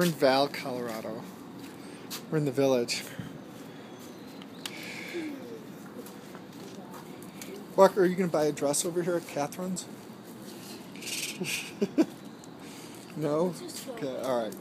We're in Vail, Colorado. We're in the village. Walker, are you going to buy a dress over here at Catherine's? no? Okay, alright.